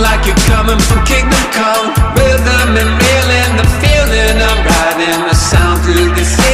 like you're coming from kingdom come. Rhythm and feeling, the feeling I'm riding. The sound through the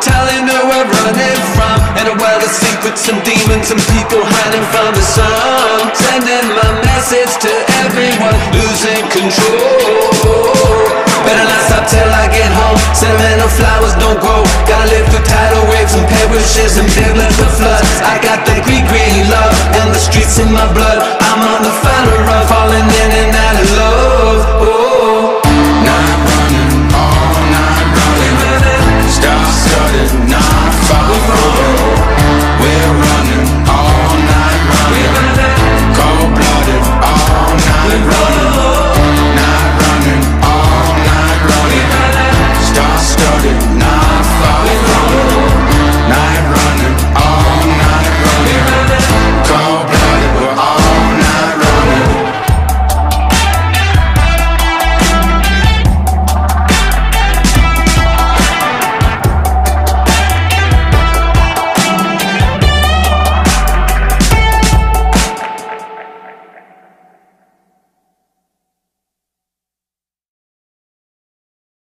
telling her we're running from. And a world of secrets and demons and people hiding from the sun. Sending my message to everyone, losing control. Better not stop till I get home. Sentimental flowers don't grow. Gotta live through tidal waves and perishes and biblical floods I got the green, green love And the streets in my blood.